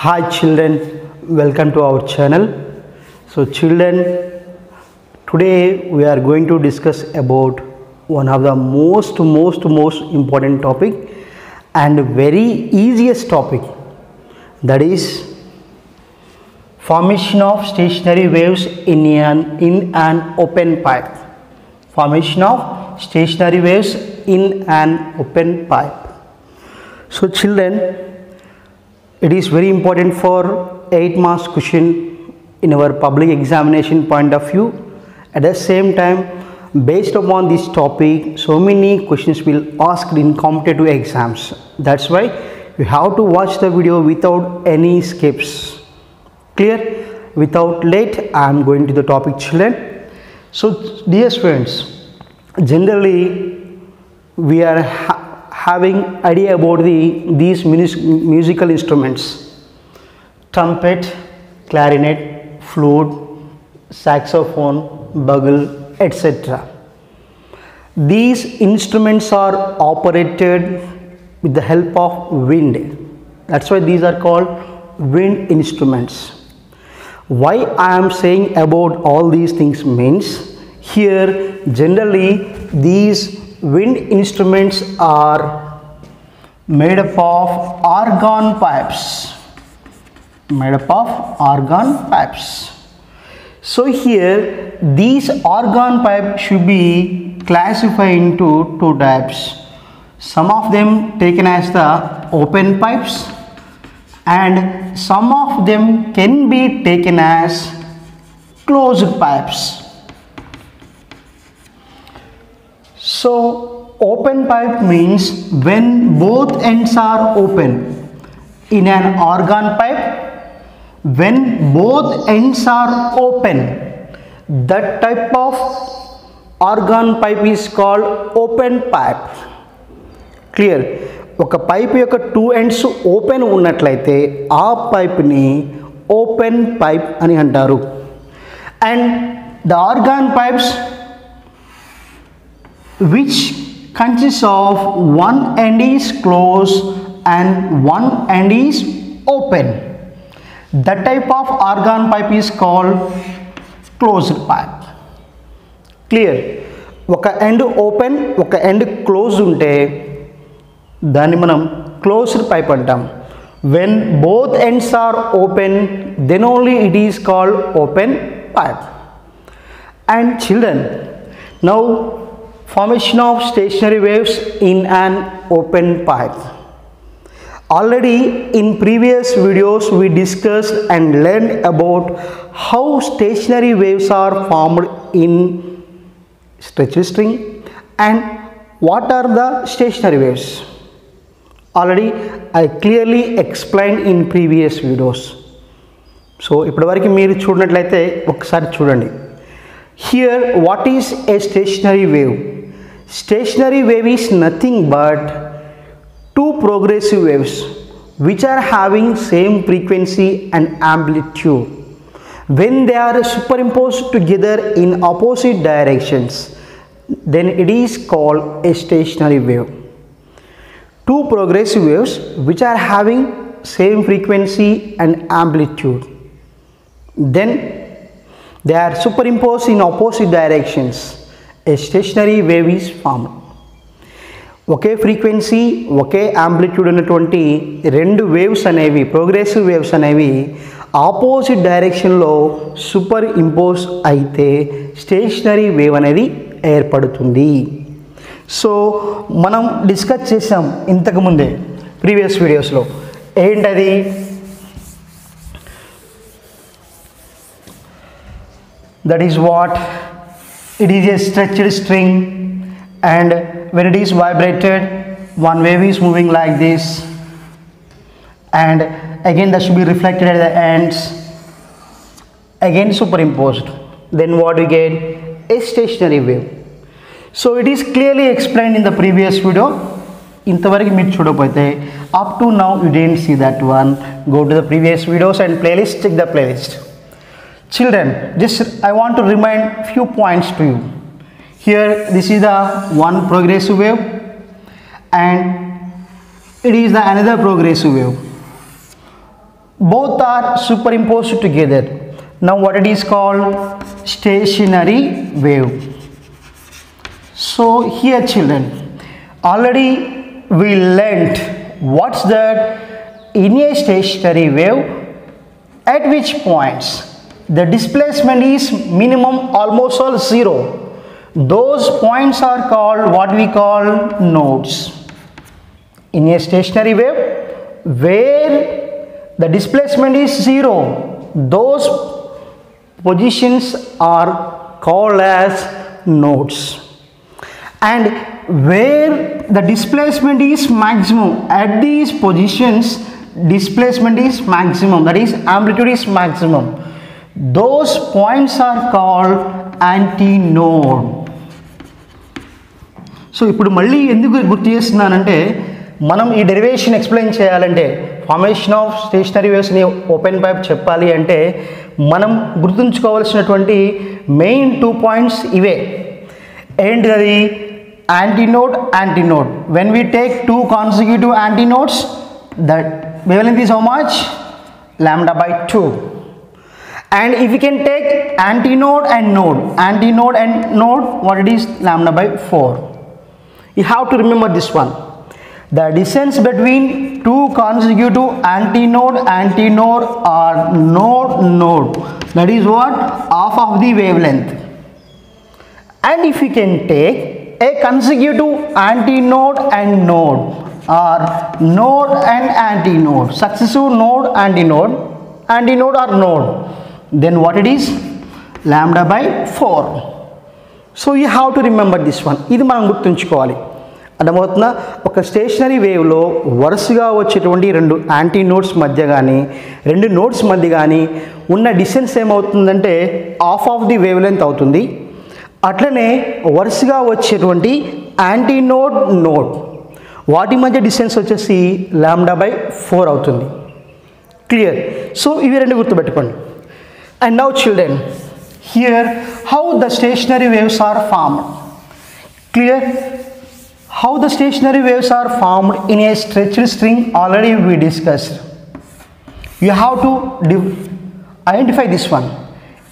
Hi children, welcome to our channel. So children, today we are going to discuss about one of the most most most important topic and very easiest topic that is formation of stationary waves in an in an open pipe. Formation of stationary waves in an open pipe. So children, it is very important for 8 marks question in our public examination point of view. At the same time based upon this topic so many questions will asked in competitive exams. That's why you have to watch the video without any skips. Clear? Without late i am going to the topic children. So dear students generally we are having idea about the these musical instruments. Trumpet clarinet flute saxophone bugle etc these instruments are operated with the help of wind. That's why these are called wind instruments. Why i am saying about all these things means here generally these wind instruments are made up of organ pipes. Made up of organ pipes. So here these organ pipe should be classified into two types. Some of them taken as the open pipes and some of them can be taken as closed pipes so open pipe means when both ends are open in an organ pipe when both ends are open that type of organ pipe is called open pipe clear ఒక pipe యొక్క two ends open ఉన్నట్లయితే ఆ పైప్ని open pipe అని అంటారు and the organ pipes which consist of one end is close and one end is open that type of organ pipe is called closed pipe clear ఒక end open ఒక end close ఉంటే దాన్ని మనం closed pipe అంటాం when both ends are open then only it is called open pipe and children now formation of stationary waves in an open pipe already in previous videos we discussed and learned about how stationary waves are formed in stretched string and what are the stationary waves already i clearly explained in previous videos so ఇప్పటివరకు మీరు చూడనట్లయితే ఒకసారి చూడండి here what is a stationary wave Stationary wave is nothing but two progressive waves which are having same frequency and amplitude. When they are superimposed together in opposite directions then it is called a stationary wave. Two progressive waves which are having same frequency and amplitude. Then they are superimposed in opposite directions. A stationary wave is formed ఒకే frequency ఒకే amplitude ఉన్నటువంటి రెండు waves అనేవి progressive waves అనేవి opposite డైరెక్షన్లో superimpose అయితే stationary wave అనేది ఏర్పడుతుంది. సో మనం డిస్కస్ చేసాం ఇంతకుముందే ప్రీవియస్ వీడియోస్లో ఏంటది? That is what it is a stretched string and when it is vibrated one wave is moving like this and again that should be reflected at the ends again superimposed then what we get a stationary wave so it is clearly explained in the previous video ఇంతవరకు మీరు చూడకపోతే up to now you didn't see that one go to the previous videos and playlist check the playlist children just i want to remind a few points to you. Here this is the one progressive wave and it is the another progressive wave. Both are superimposed together. Now what it is called? Stationary wave. So here children, already we learnt what's that? In a stationary wave at which points the displacement is minimum almost all zero. Those points are called what we call nodes. In a stationary wave where the displacement is zero, those positions are called as nodes and where the displacement is maximum at these positions displacement is maximum that is amplitude is maximum those points are called antinode so ఇప్పుడు మళ్ళీ ఎందుకు గుర్తు చేస్తున్నానంటే మనం ఈ derivation explain చేయాలంటే formation of stationary వేవ్స్ని open pipe చెప్పాలి అంటే మనం గుర్తుంచుకోవాల్సినటువంటి మెయిన్ టూ పాయింట్స్ ఇవే. ఏంటి అది antinode antinode when we take two consecutive antinodes that wavelength is how much lambda by 2 and if you can take antinode and node. Antinode and node what it is? Lambda by 4 you have to remember this one. The distance between two consecutive antinode antinode or node node. That is what? Half of the wavelength. And if you can take a consecutive antinode and node or node and antinode successive node antinode antinode or node then what it is? Lambda by 4 so you have to remember this one ఇది మనం గుర్తుంచుకోవాలి. అర్థమవుతుందా? ఒక stationery వేవ్లో వరుసగా వచ్చేటువంటి రెండు anti notes మధ్య కానీ రెండు నోట్స్ మధ్య కానీ ఉన్న డిస్టెన్స్ ఏమవుతుందంటే half of the wave length అవుతుంది. అట్లనే వరుసగా వచ్చేటువంటి యాంటీ నోడ్ నోడ్ వాటి మధ్య డిస్టెన్స్ వచ్చేసి లామ్డా బై ఫోర్ అవుతుంది. క్లియర్ సో ఇవి రెండు గుర్తుపెట్టుకోండి. And now children, here how the stationary waves are formed. Clear? How the stationary waves are formed in a stretched string already we discussed. You have to identify this one.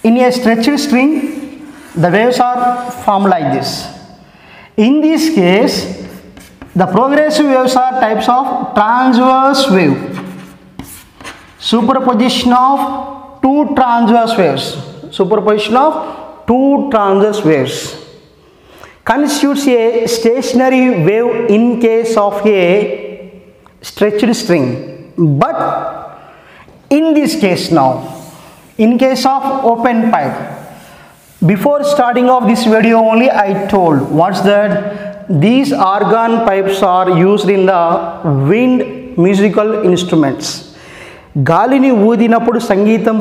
In a stretched string, the waves are formed like this. In this case, the progressive waves are types of transverse wave, superposition of two transverse waves. Superposition of two transverse waves. Constitutes a stationary wave in case of a stretched string. But in this case now in case of open pipe before starting of this video only i told what's that? These organ pipes are used in the wind musical instruments గాలిని ఊదినప్పుడు సంగీతం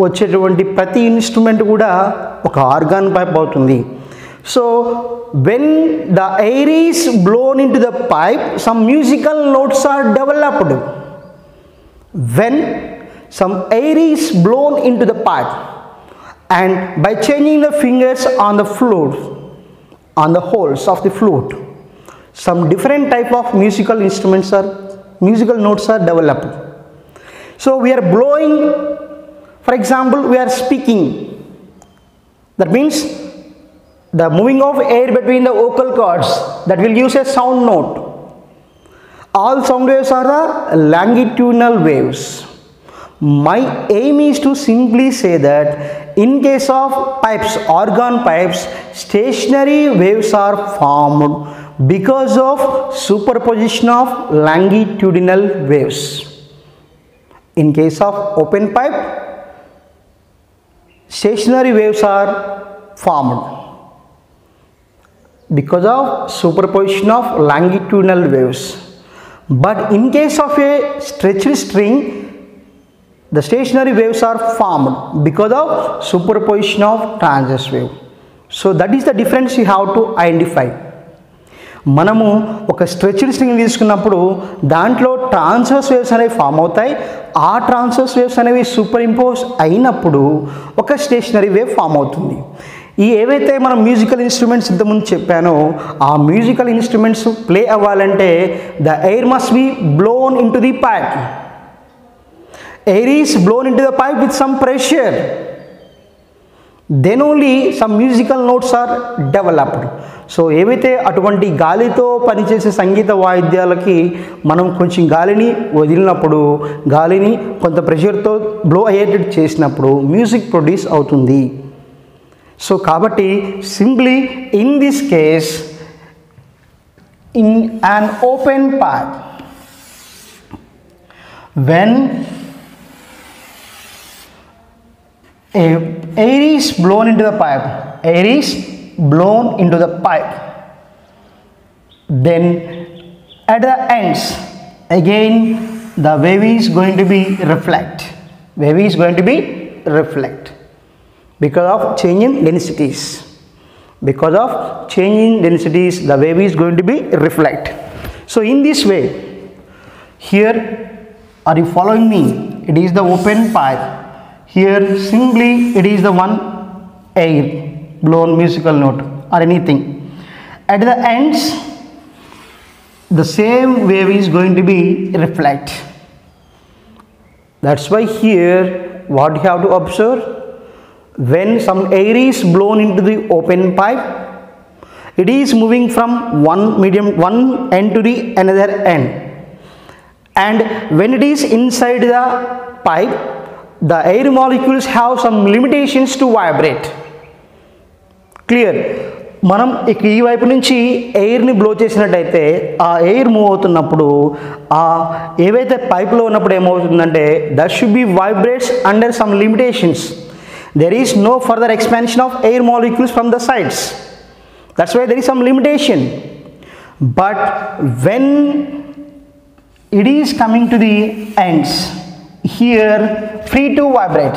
వచ్చేటువంటి ప్రతి instrument కూడా ఒక organ pipe అవుతుంది. So when the air is blown into the pipe some musical notes are developed when some air is blown into the pipe and by changing the fingers on the flute on the holes of the flute some different type of musical instruments are musical notes are developed so we are blowing for example we are speaking. That means the moving of air between the vocal cords that will use a sound note. All sound waves are the longitudinal waves. My aim is to simply say that in case of pipes organ pipes stationary waves are formed because of superposition of longitudinal waves in case of open pipe stationary waves are formed. Because of superposition of longitudinal waves. But in case of a stretched string the stationary waves are formed because of superposition of transverse wave. So that is the difference you have to identify మనము ఒక stretched string తీసుకున్నప్పుడు దాంట్లో transverse waves అనేవి form అవుతాయి. ఆ transverse waves అనేవి superimpose అయినప్పుడు ఒక స్టేషనరీ వేవ్ ఫామ్ అవుతుంది. ఈ ఏవైతే మనం మ్యూజికల్ ఇన్స్ట్రుమెంట్స్ ఇంతకుముందు చెప్పానో ఆ మ్యూజికల్ ఇన్స్ట్రుమెంట్స్ ప్లే అవ్వాలంటే the air must be blown into the pipe air is blown into the pipe with some pressure then only some musical notes are developed so ఏవైతే అటువంటి గాలితో పనిచేసే సంగీత వాయిద్యాలకి మనం కొంచెం గాలిని వదిలినప్పుడు గాలిని కొంత ప్రెషర్తో బ్లో అయ్యేటట్టు చేసినప్పుడు మ్యూజిక్ ప్రొడ్యూస్ అవుతుంది. సో కాబట్టి simply in this case in an open part when air is blown into the pipe. Air is blown into the pipe. Then at the ends again the wave is going to be reflect. Wave is going to be reflect. Because of changing densities. Because of changing densities the wave is going to be reflect. So in this way here are you following me? It is the open pipe here simply it is the one air blown musical note or anything. At the ends the same wave is going to be reflect. That's why here what you have to observe when some air is blown into the open pipe it is moving from one medium one end to the another end. And when it is inside the pipe the air molecules have some limitations to vibrate. Clear మనం ఇక ఈ వైపు నుంచి ఎయిర్ని blow చేసినట్టయితే ఆ air move అవుతున్నప్పుడు ఆ ఏవైతే పైప్లో ఉన్నప్పుడు ఏమవుతుందంటే that should be vibrates under some limitations there is no further expansion of air molecules from the sides that's why there is some limitation but when it is coming to the ends here free to vibrate.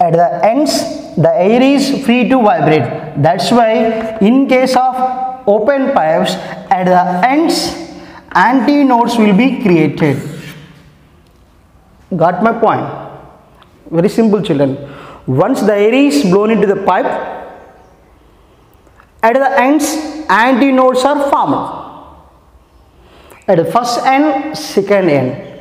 At the ends the air is free to vibrate. That's why in case of open pipes at the ends antinodes will be created. Got my point? Very simple children. Once the air is blown into the pipe at the ends antinodes are formed. At the first end second end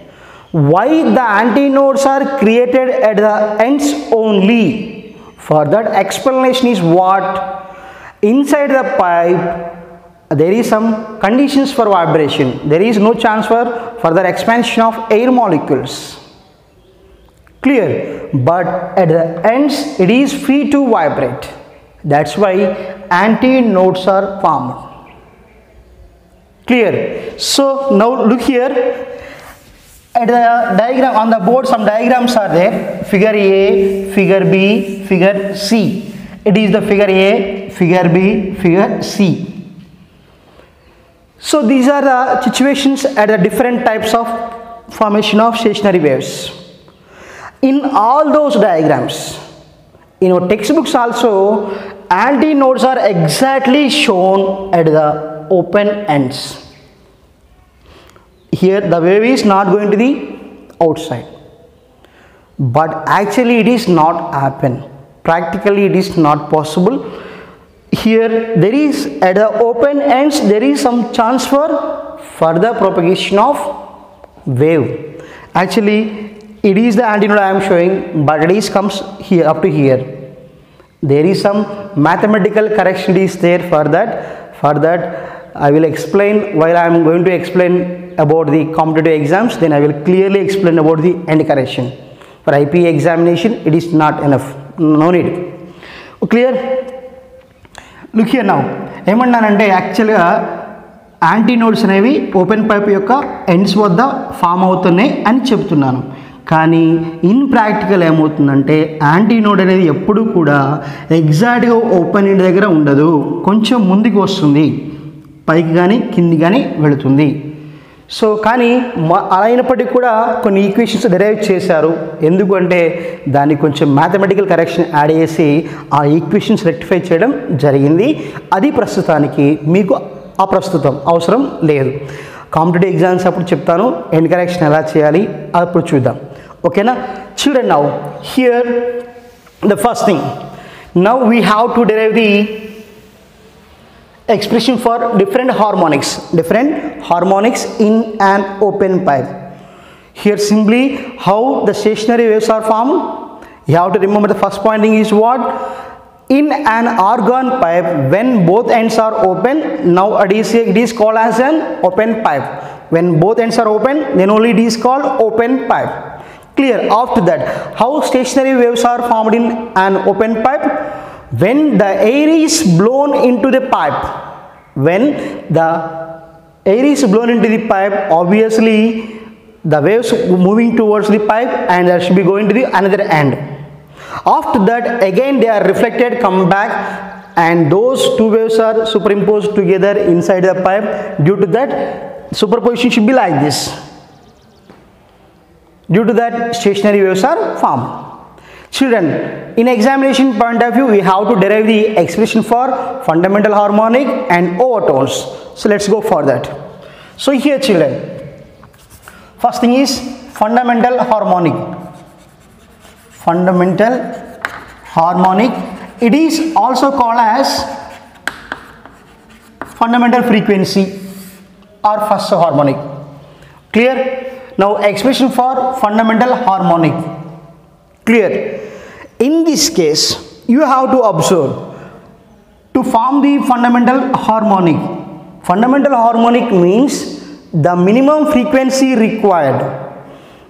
why the antinodes are created at the ends only? For that explanation is what? Inside the pipe there is some conditions for vibration. There is no chance for further expansion of air molecules. Clear? But at the ends it is free to vibrate. That's why antinodes are formed clear? So now look here at the diagram on the board some diagrams are there. Figure a figure b figure c. It is the figure a figure b figure c. So these are the situations at the different types of formation of stationary waves. In all those diagrams in our textbooks also anti nodes are exactly shown at the open ends here the wave is not going to the outside. But actually it is not happen. Practically it is not possible. Here there is at the open ends there is some chance for further propagation of wave. Actually it is the antinode i am showing but it is comes here up to here. There is some mathematical correction is there for that. For that i will explain while i am going to explain about the competitive exams then i will clearly explain about the end correction. For ip examination it is not enough. No need. Clear? Look here now ఏమన్నానంటే యాక్చువల్గా antinodes అనేవి open pipe యొక్క ends వద్ద form అవుతున్నాయి అని చెప్తున్నాను. కానీ in practical ఏమవుతుందంటే antinode అనేది ఎప్పుడూ కూడా ఎగ్జాక్ట్గా ఓపెన్ ఎండ్ దగ్గర ఉండదు. కొంచెం ముందుకు వస్తుంది. పైకి కానీ కింది కానీ వెళుతుంది. సో కానీ మ- అలా అయినప్పటికీ కూడా కొన్ని ఈక్వేషన్స్ డెరైవ్ చేశారు. ఎందుకంటే దాన్ని కొంచెం మ్యాథమెటికల్ కరెక్షన్ యాడ్ చేసి ఆ ఈక్వేషన్స్ రెక్టిఫై చేయడం జరిగింది. అది ప్రస్తుతానికి మీకు అప్రస్తుతం అవసరం లేదు. కాంపిటేటివ్ ఎగ్జామ్స్ అప్పుడు చెప్తాను. ఎండ్ కరెక్షన్ ఎలా చేయాలి? అప్పుడు చూద్దాం. ఓకేనా? Children now here the first thing now we have to derive the expression for different harmonics different harmonics in an open pipe Here simply how the stationary waves are formed. You have to remember the first pointing is what? In an organ pipe when both ends are open, now it is, it is called as an open pipe. When both ends are open, then only it is called open pipe. Clear. After that, how stationary waves are formed in an open pipe? When the air is blown into the pipe, when the air is blown into the pipe, obviously the waves moving towards the pipe and that should be going to the another end. After that again they are reflected come back and those two waves are superimposed together inside the pipe. Due to that superposition should be like this. Due to that stationary waves are formed children in examination point of view we have to derive the expression for fundamental harmonic and overtones so let's go for that so here children First thing is fundamental harmonic. Fundamental harmonic. It is also called as fundamental frequency or first harmonic. Clear? Now expression for fundamental harmonic. Clear? In this case, you have to observe to form the fundamental harmonic. Fundamental harmonic means the minimum frequency required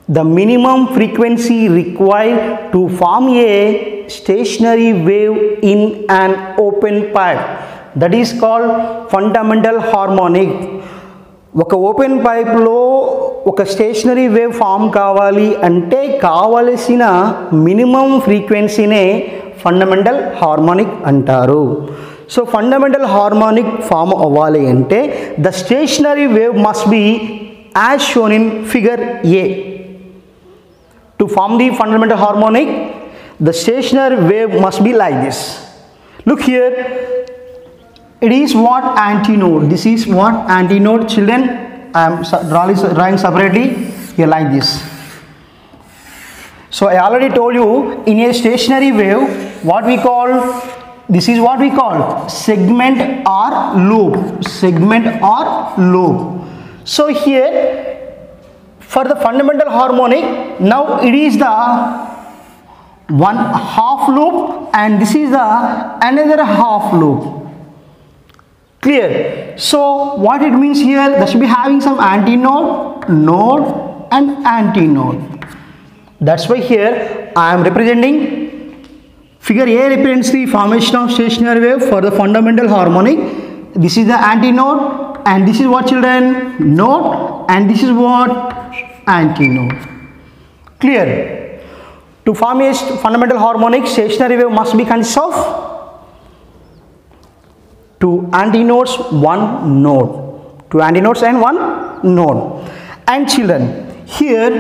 the minimum frequency required to form a stationary wave in an open pipe that is called fundamental harmonic ఒక open పైప్లో ఒక stationary wave form కావాలి అంటే కావలసిన minimum ఫ్రీక్వెన్సీనే fundamental harmonic అంటారు. So fundamental harmonic form అవ్వాలి అంటే the stationary wave must be as shown in figure A to form the fundamental harmonic the stationary wave must be like this look here it is what antinode this is what antinode children i am drawing, drawing separately here like this. So i already told you in a stationary wave what we call this is what we call segment or loop. Segment or loop. So here for the fundamental harmonic now it is the one half loop and this is the another half loop. Clear so what it means here that should be having some antinode node and antinode. That's why here i am representing figure a represents the formation of stationary wave for the fundamental harmonic this is the antinode and this is what children? Node and this is what? Antinode. Clear? To form a fundamental harmonic stationary wave must be consist of two antinodes one node. Two antinodes and one node. And children here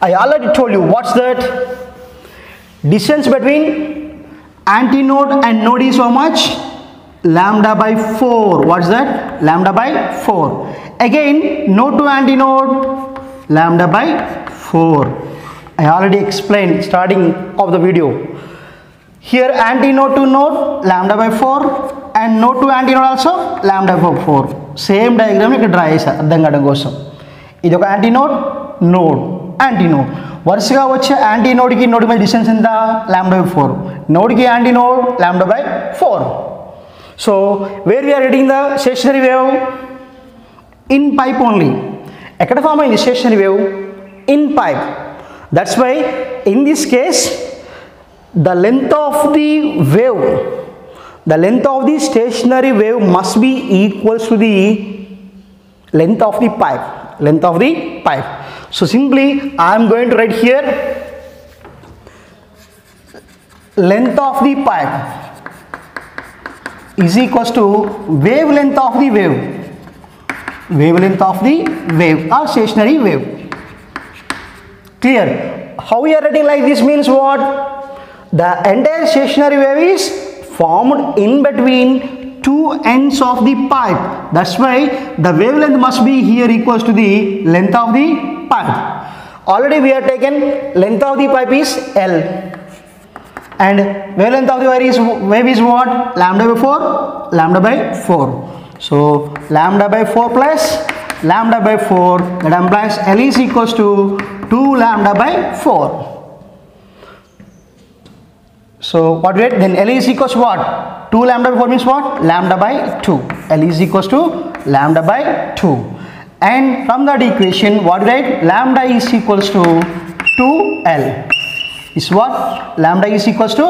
i already told you what's that? Distance between antinode and node is how much? Lambda by 4 what's that? Lambda by 4 again node to antinode lambda by 4 i already explained starting of the video. Here antinode to node lambda by 4 and node to antinode also lambda four four same diagram ఇక్కడ draw చేశారు అర్థం కావడం కోసం. ఇది ఒక antinode node antinode వరుసగా వచ్చే యాంటీనోడ్కి node మీద డిస్టెన్స్ ఎంత? ల్యాండా బై ఫోర్ నోడ్కి antinode lambda by four so where we are reading the stationary wave in pipe only ఎక్కడ ఫామ్ అయింది stationary wave in pipe that's why in this case the length of the wave the length of the stationary wave must be equals to the length of the pipe. Length of the pipe. So simply i am going to write here length of the pipe is equals to wavelength of the wave. Wavelength of the wave or stationary wave. Clear? How we are writing like this means what? The entire stationary wave is formed in between two ends of the pipe. That's why the wavelength must be here equals to the length of the pipe. Already we have taken length of the pipe is l. And wavelength of the wire is wave is what? Lambda by 4 lambda by 4 so lambda by 4 plus lambda by 4 that implies L is equals to 2 lambda by 4 so what we get then L is equals to what? 2 lambda 4 means what? Lambda by 2 L is equals to lambda by 2 and from that equation what we write lambda is equals to 2L is what? Lambda is equals to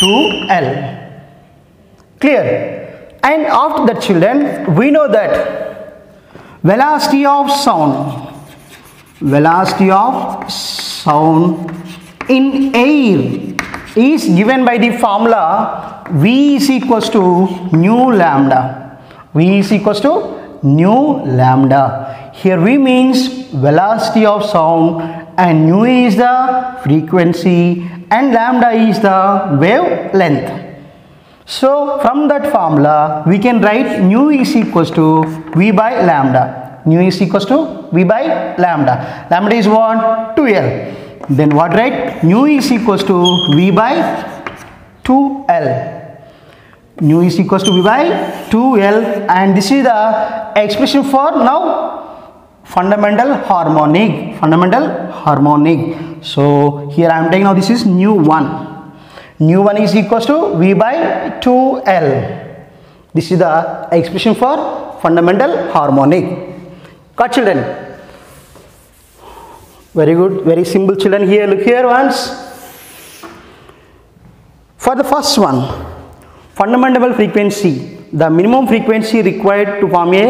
2L clear? And after that children we know that velocity of sound velocity of sound in air is given by the formula v is equals to nu lambda. V is equals to nu lambda. Here v means velocity of sound and nu is the frequency and lambda is the wavelength. So from that formula we can write nu is equals to v by lambda. Nu is equals to v by lambda. Lambda is what? 2l then what right? Nu is equals to v by 2l nu is equals to v by 2l and this is the expression for now fundamental harmonic fundamental harmonic. So here i am taking now this is nu 1 nu 1 is equals to v by 2l this is the expression for fundamental harmonic. Got children very good. Very simple children here. Look here once for the first one fundamental frequency. The minimum frequency required to form a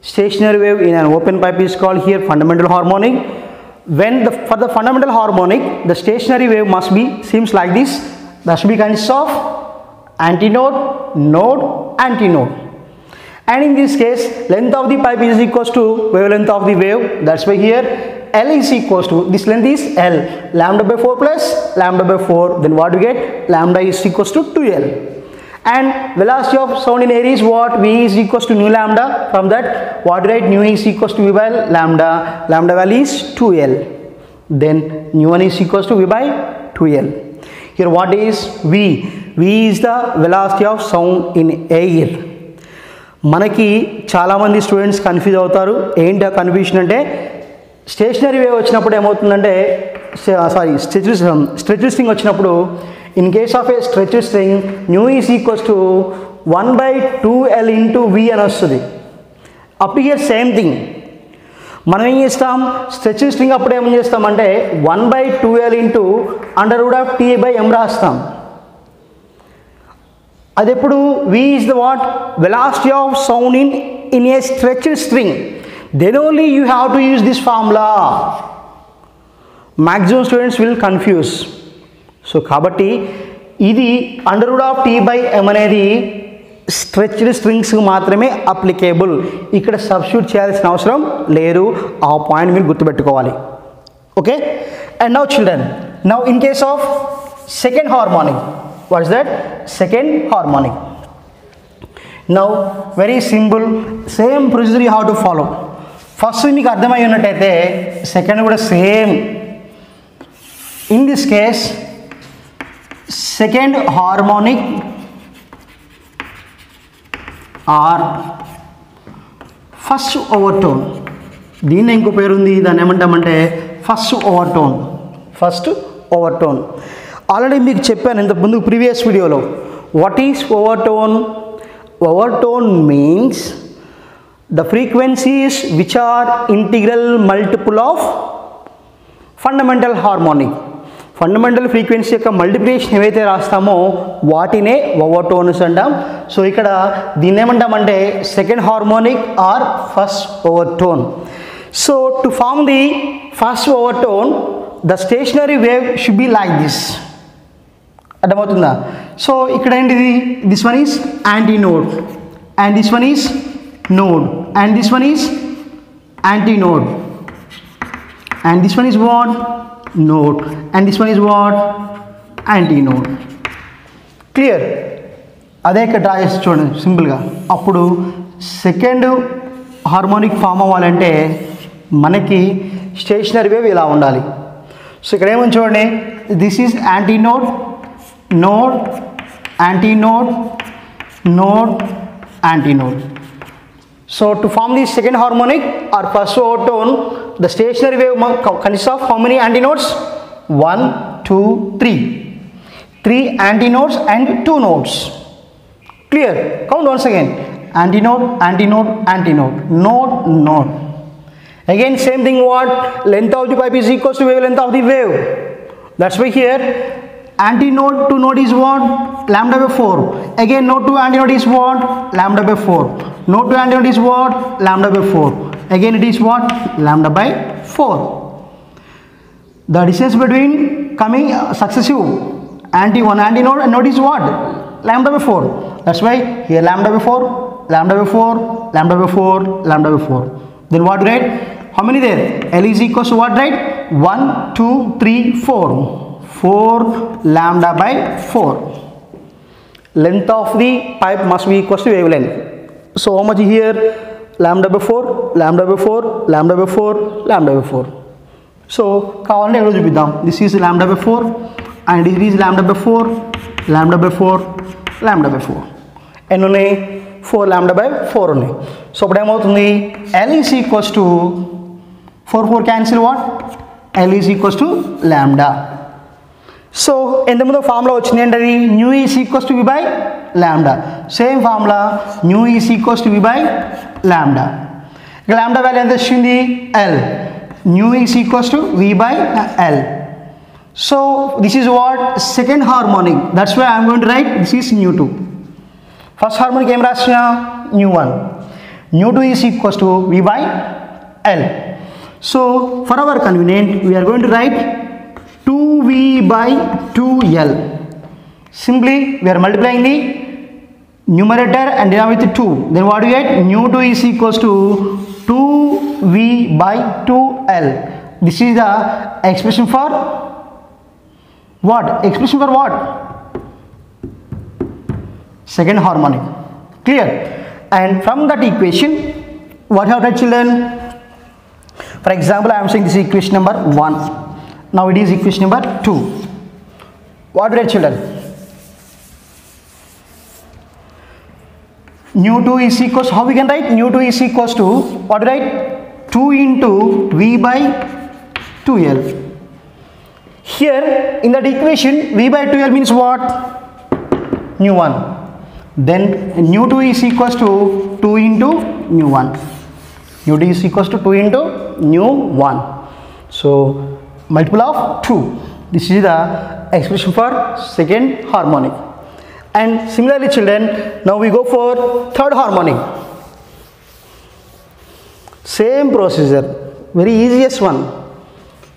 stationary wave in an open pipe is called here fundamental harmonic. When the for the fundamental harmonic the stationary wave must be seems like this. That should be consists of antinode node antinode. And in this case length of the pipe is equals to wavelength of the wave. That's why here L is equals to this length is L lambda by 4 plus lambda by 4 then what we get lambda is equals to 2L and velocity of sound in air is what v is equals to nu lambda from that what write nu is equals to v by lambda lambda value is 2L then nu 1 is equals to v by 2L here what is v v is the velocity of sound in air మనకి చాలామంది students confuse అవుతారు ఏంటి ఆ confusion అంటే stationery wave వచ్చినప్పుడు ఏమవుతుందంటే sorry stretch stretch string వచ్చినప్పుడు in case of a stretch string nu is equals to one by two L into V అని వస్తుంది. అప్పుడు ఇయర్ సేమ్ థింగ్ మనం ఏం చేస్తాం? స్ట్రెచ్ స్ట్రింగ్ అప్పుడు ఏం చేస్తామంటే one by two L into under root of T by M రాస్తాం. అది ఎప్పుడు V is the what velocity of sound in in a stretch string then only you have to use this formula maximum students will confuse so కాబట్టి ఇది under root of T by M అనేది stretched strings మాత్రమే applicable ఇక్కడ substitute చేయాల్సిన అవసరం లేదు ఆ point మీరు గుర్తుపెట్టుకోవాలి okay and now children now in case of second harmonic what is that second harmonic now very simple same procedure you have to follow first మీకు అర్థమై ఉన్నట్టయితే సెకండ్ కూడా same in this case second harmonic or first overtone దీన్ని ఇంకో పేరు ఉంది దాన్ని ఏమంటామంటే first overtone first overtone already మీకు చెప్పాను ఇంత ముందు ప్రీవియస్ వీడియోలో what is overtone overtone means the frequencies which are integral multiple of fundamental harmonic fundamental frequency యొక్క మల్టిప్లికేషన్ ఏవైతే రాస్తామో వాటినే ఓవర్టోన్స్ అంటాం. సో ఇక్కడ దీన్ని ఏమంటామంటే second harmonic or first overtone so to form the first overtone the stationary wave should be like this అర్థమవుతుందా? So ఇక్కడ ఏంటిది? This one is antinode and this one is node. And this one is anti and this one is what? Node. And this one is what? Antinode. Clear అదే ఇక్కడ draw చేసి చూడండి సింపుల్గా అప్పుడు second harmonic form అవ్వాలంటే మనకి stationery wave ఇలా ఉండాలి. సో ఇక్కడ ఏమని చూడండి? This is antinode node antinode node antinode So to form the second harmonic or first overtone, the stationary wave consists of how many antinodes? One, two, three. Three antinodes and two nodes. Clear? Count once again. Antinode, antinode, antinode. Node, node. Again same thing what? Length of the pipe is equal to wavelength of the wave. That's why here antinode to node is what? Lambda by 4. Again node to antinode is what? Lambda by 4. Node to antinode is what? Lambda by 4. Again it is what? Lambda by 4 the distance between coming uh, successive anti one antinode and node is what lambda by 4 that's why here lambda by 4 lambda by 4 lambda by 4 lambda by 4 then what right how many there l is equals to what right 1 2 3 4 4 lambda by 4 length of the pipe must be equals to wavelength so how much here lambda by 4 lambda by 4 lambda by 4 lambda by 4 so కావాలంటే ఎక్కడ చూపిద్దాం this is ల్యాండా by four and ఇది is ల్యాండా by four ల్యాండా by four ల్యాండా by four ఎన్ని ఉన్నాయి ఫోర్ ల్యాండా బై ఫోర్ ఉన్నాయి సో ఇప్పుడు ఏమవుతుంది L is equals to four four cancel what L is equals to lambda So ఎంతమంది ఫార్ములా వచ్చింది ఏంటది? Nu is equals to V by lambda same formula nu is equals to V by lambda ఇక lambda value ఎంత వచ్చింది? L nu is equals to V by L so this is what second harmonic that's why I'm going to write this is nu two first harmonic ఏం రాసిన? Nu one nu two is equals to V by L so for our convenient we are going to write 2v by 2l simply we are multiplying the numerator and denominator with 2 then what do you get? Nu 2 is equals to 2v by 2l this is the expression for what? Expression for what? Second harmonic. Clear? And from that equation what have the children? For example i am saying this is equation number 1 now it is equation number 2 what read children? Nu 2 is equals how we can write? Nu 2 is equals to what to write? 2 into v by 2l here in that equation v by 2l means what? Nu 1 then nu 2 is equals to 2 into nu 1 nu 2 is equals to 2 into nu 1 so multiple of 2 this is the expression for second harmonic. And similarly children now we go for third harmonic. Same procedure very easiest one.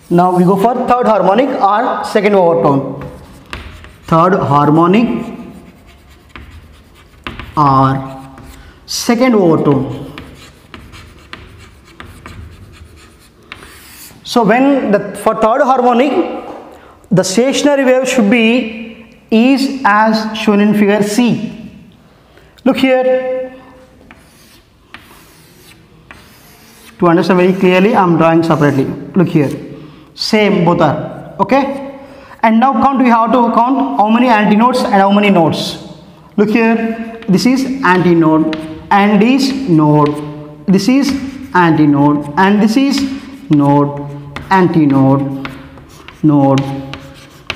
Now we go for third harmonic or second overtone. Third harmonic or second overtone So when the for third harmonic, the stationary wave should be is as shown in figure C. Look here. To understand very clearly, I am drawing separately. Look here. Same both are okay. And now count. We have to count how many antinodes and how many nodes. Look here. This is antinode and this node. This is antinode and this is node antinode node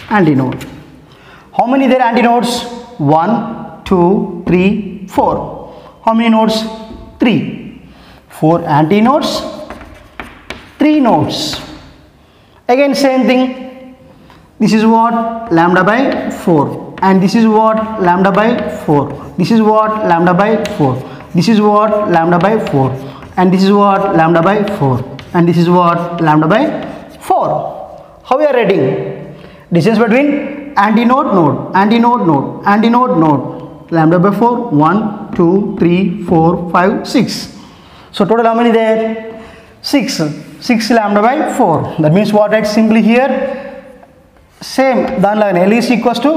antinode. How many there antinodes? 1 2 3 4 how many nodes? 3 4 antinodes 3 nodes. Again same thing. This is what lambda by 4 and this is what lambda by 4 this is what lambda by 4 this is what lambda by 4 and this is what lambda by 4 and this is what lambda by 4 how we are writing distance between antinode node antinode node antinode node. Lambda by 4 1 2 3 4 5 6 so total how many there? 6 6 lambda by 4 that means what right simply here same. Then line. L is equals to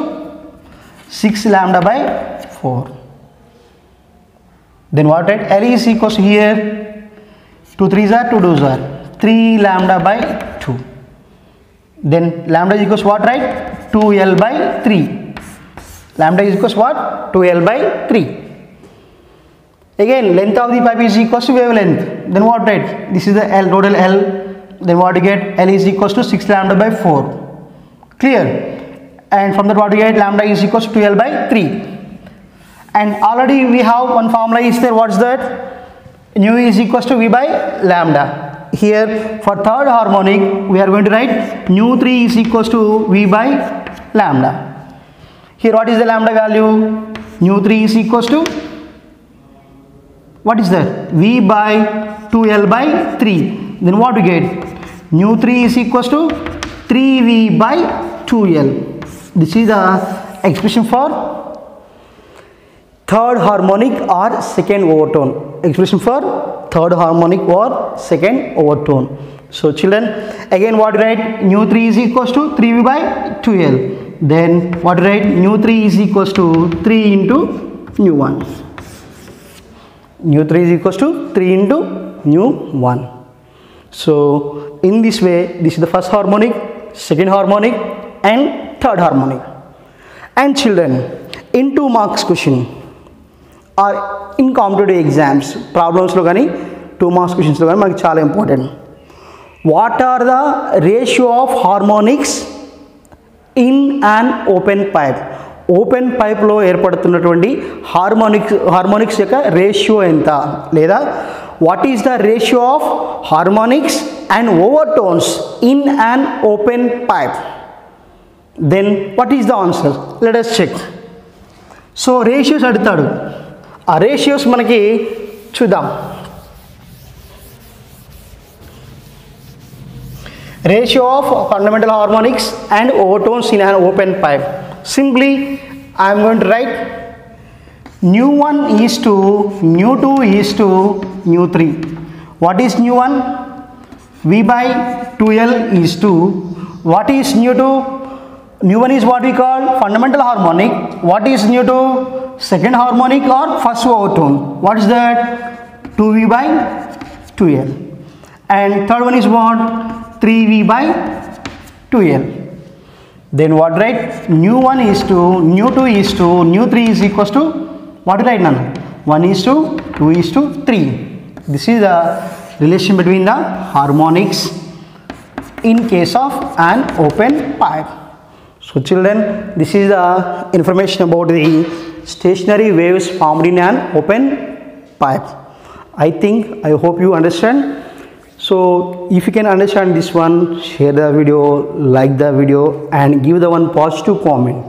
6 lambda by 4 then what right l is equals to here? 2 3s are 2 2s are. 3 lambda by 2 then lambda is equals what right? 2l by 3 lambda is equals what? 2l by 3 again length of the pipe is equals to wavelength. Then what right? This is the L total L. Then what you get? L is equals to 6 lambda by 4 clear? And from that what you get? Lambda is equals to 2L by 3 and already we have one formula. Is there what's that nu is equals to V by lambda. Here for third harmonic we are going to write nu 3 is equals to V by lambda. Here what is the lambda value? Nu 3 is equals to what is that? V by 2l by 3 then what we get? Nu 3 is equals to 3v by 2l this is the expression for third harmonic or second overtone. Expression for third harmonic or second overtone. So children again what write? Nu 3 is equals to 3v by 2l then what write? Nu 3 is equals to 3 into nu 1 nu 3 is equals to 3 into nu 1 so in this way this is the first harmonic second harmonic and third harmonic. And children in 2 marks question or in competitive exams ప్రాబ్లమ్స్లో కానీ two marks క్వశ్చన్స్లో కానీ మనకి చాలా important what are the ratio of harmonics in and open pipe open పైప్లో ఏర్పడుతున్నటువంటి harmonics harmonics యొక్క ratio ఎంత? లేదా what is the ratio of harmonics and overtones in and open pipe then what is the answer let us check so ratios అడుగుతాడు. ఆ ratios మనకి చూద్దాం ratio of fundamental harmonics and overtones in an open pipe simply i am going to write nu 1 is to nu 2 is to nu 3 what is nu 1 v by 2l is to what is nu 2 nu 1 is what we call fundamental harmonic what is nu 2 second harmonic or first overtone. What is that? 2v by 2l and third one is what? 3v by 2l then what right nu 1 is to nu 2 is to nu 3 is equals to what right now? 1 is to 2 is to 3 this is the relation between the harmonics in case of an open pipe. So children this is the information about the stationary waves formed in an open pipe. I think i hope you understand. So if you can understand this one share the video like the video and give the one positive comment.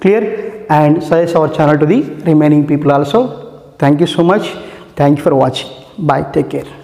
Clear? And suggest our channel to the remaining people also. Thank you so much. Thank you for watching. Bye. Take care